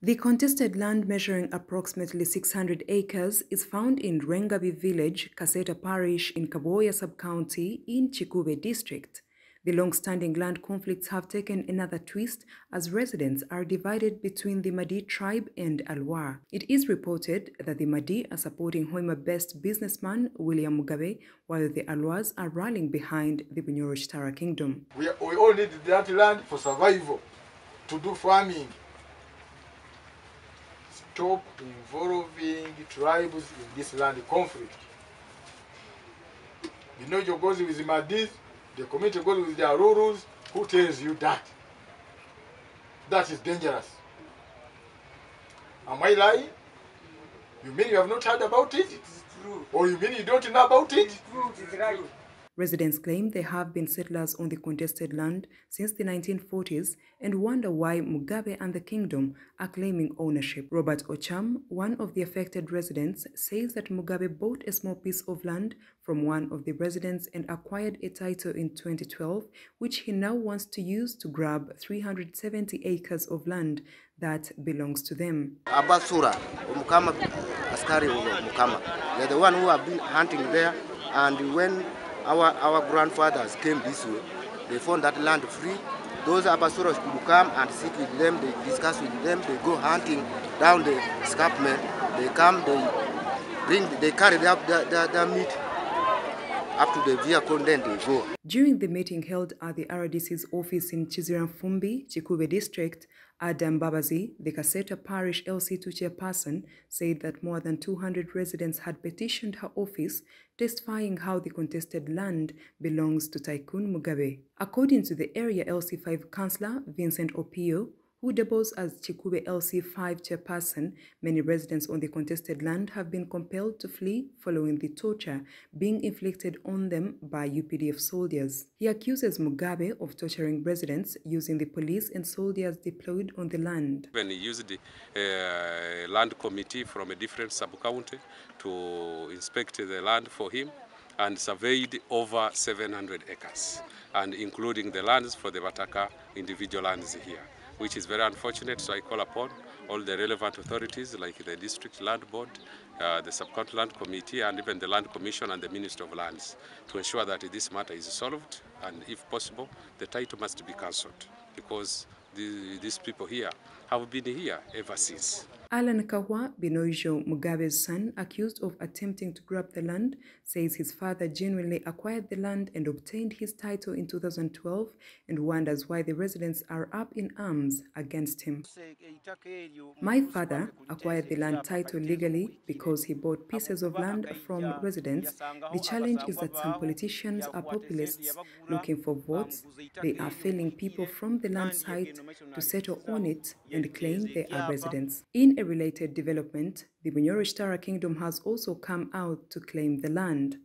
The contested land measuring approximately 600 acres is found in Rengabi village, Kaseta parish in Kabwoya sub-county in Kikuube district. The long-standing land conflicts have taken another twist as residents are divided between the Madi tribe and Alwa. It is reported that the Madi are supporting Hoima-based businessman William Mugabe, while the Alwas are rallying behind the Bunyoro kingdom. We, we all need that land for survival, to do farming. Stop involving tribes in this land conflict. The Nojo goes with the Madis, the community goes with their rules. Who tells you that? That is dangerous. Am I lying? You mean you have not heard about it? It is true. Or you mean you don't know about it? It is true, it is right. Residents claim there have been settlers on the contested land since the 1940s and wonder why Mugabe and the kingdom are claiming ownership. Robert Ocham, one of the affected residents, says that Mugabe bought a small piece of land from one of the residents and acquired a title in 2012, which he now wants to use to grab 370 acres of land that belongs to them. Abasura, Mukama, Askari Mukama. They're the one who have been hunting there and when our, our grandfathers came this way. They found that land free. Those Abasuros could come and sit with them, they discuss with them, they go hunting down the escarpment. They come, they bring, they carry their, their, their meat up to the vehicle, then they go. During the meeting held at the RDC's office in Kiziranfumbi, Kikuube district, Adam Babazi, the Kaseta Parish LC2 chairperson, said that more than 200 residents had petitioned her office testifying how the contested land belongs to Tycoon Mugabe. According to the area LC5 councillor Vincent Opio, who doubles as Kikuube LC5 chairperson, many residents on the contested land have been compelled to flee following the torture being inflicted on them by UPDF soldiers. He accuses Mugabe of torturing residents using the police and soldiers deployed on the land. When he used the uh, land committee from a different sub-county to inspect the land for him and surveyed over 700 acres, and including the lands for the Bataka individual lands here which is very unfortunate. So I call upon all the relevant authorities like the District Land Board, uh, the Subcounty Land Committee, and even the Land Commission and the Minister of Lands to ensure that this matter is solved and if possible, the title must be cancelled because the, these people here have been here ever since. Alan Kahwa, Binoijo Mugabe's son, accused of attempting to grab the land, says his father genuinely acquired the land and obtained his title in 2012 and wonders why the residents are up in arms against him. My father acquired the land title legally because he bought pieces of land from residents. The challenge is that some politicians are populists looking for votes. They are failing people from the land site to settle on it and claim they are residents. In a related development, the Bunyoro Kingdom has also come out to claim the land.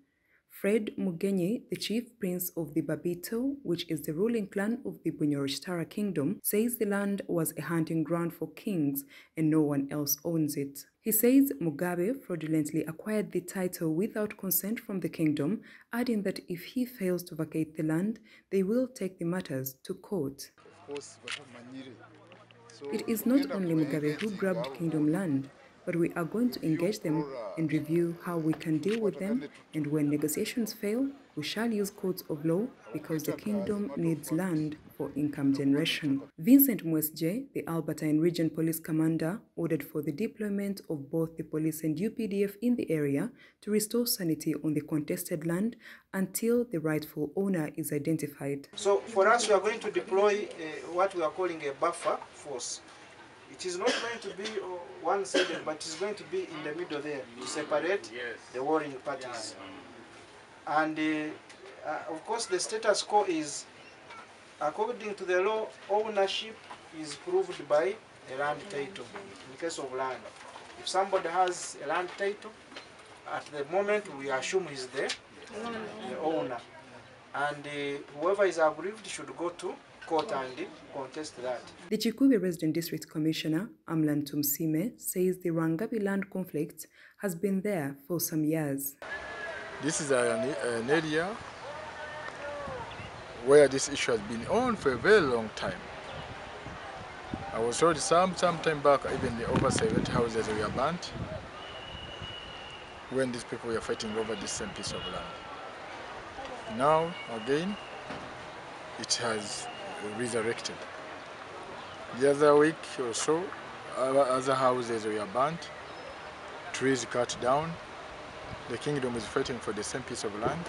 Fred Mugenyi, the chief prince of the Babito, which is the ruling clan of the Bunyoro Kingdom, says the land was a hunting ground for kings and no one else owns it. He says Mugabe fraudulently acquired the title without consent from the kingdom, adding that if he fails to vacate the land, they will take the matters to court. It is not only Mugabe who grabbed kingdom land, but we are going to engage them and review how we can deal with them and when negotiations fail, we shall use courts of law because the kingdom needs land for income generation. Vincent Mwesje, the Albertine Region Police Commander, ordered for the deployment of both the police and UPDF in the area to restore sanity on the contested land until the rightful owner is identified. So for us, we are going to deploy uh, what we are calling a buffer force. It is not going to be one-sided, but it is going to be in the middle there to separate the warring parties. And uh, uh, of course, the status quo is, according to the law, ownership is proved by a land title, in case of land. If somebody has a land title, at the moment we assume he's the, the owner. And uh, whoever is aggrieved should go to court and contest that. The Kikuube Resident District Commissioner, Amlan Tumusiime, says the Rangabi land conflict has been there for some years. This is an, an area where this issue has been on for a very long time. I was told some some time back even the over 70 houses were burnt when these people were fighting over this same piece of land. Now again it has resurrected. The other week or so other houses were burnt, trees cut down. The kingdom is fighting for the same piece of land,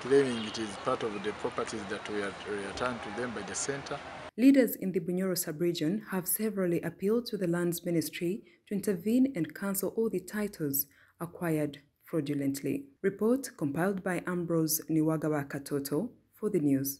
claiming it is part of the properties that were returned to them by the center. Leaders in the Bunyoro sub-region have severally appealed to the Lands Ministry to intervene and cancel all the titles acquired fraudulently. Report compiled by Ambrose Niwagawa Katoto for the news.